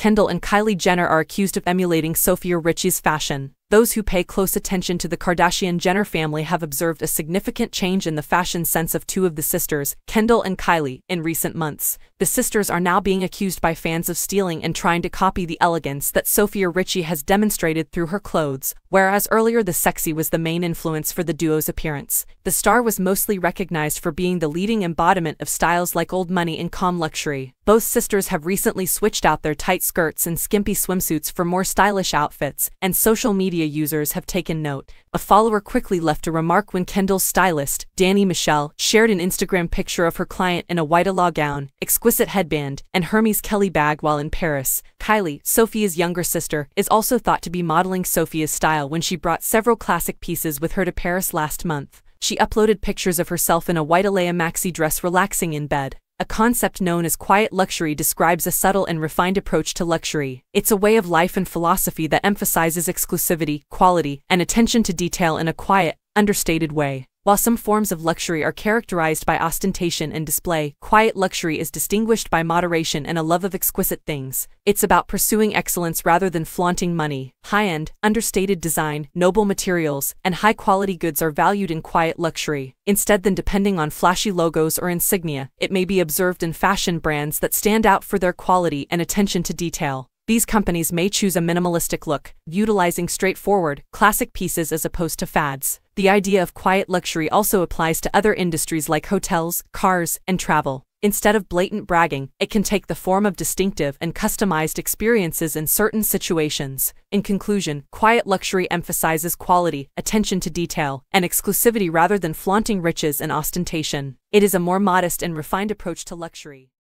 Kendall and Kylie Jenner are accused of emulating Sofia Richie's fashion. Those who pay close attention to the Kardashian-Jenner family have observed a significant change in the fashion sense of two of the sisters, Kendall and Kylie, in recent months. The sisters are now being accused by fans of stealing and trying to copy the elegance that Sofia Richie has demonstrated through her clothes, whereas earlier the sexy was the main influence for the duo's appearance. The star was mostly recognized for being the leading embodiment of styles like old money and calm luxury. Both sisters have recently switched out their tight skirts and skimpy swimsuits for more stylish outfits, and social media users have taken note. A follower quickly left a remark when Kendall's stylist, Dani Michelle, shared an Instagram picture of her client in a white Alaia gown, exquisite headband, and Hermes Kelly bag while in Paris. Kylie, Sofia's younger sister, is also thought to be modeling Sofia's style when she brought several classic pieces with her to Paris last month. She uploaded pictures of herself in a white Alaia maxi dress relaxing in bed. A concept known as quiet luxury describes a subtle and refined approach to luxury. It's a way of life and philosophy that emphasizes exclusivity, quality, and attention to detail in a quiet, understated way. While some forms of luxury are characterized by ostentation and display, quiet luxury is distinguished by moderation and a love of exquisite things. It's about pursuing excellence rather than flaunting money. High-end, understated design, noble materials, and high-quality goods are valued in quiet luxury. Instead than depending on flashy logos or insignia, it may be observed in fashion brands that stand out for their quality and attention to detail. These companies may choose a minimalistic look, utilizing straightforward, classic pieces as opposed to fads. The idea of quiet luxury also applies to other industries like hotels, cars, and travel. Instead of blatant bragging, it can take the form of distinctive and customized experiences in certain situations. In conclusion, quiet luxury emphasizes quality, attention to detail, and exclusivity rather than flaunting riches and ostentation. It is a more modest and refined approach to luxury.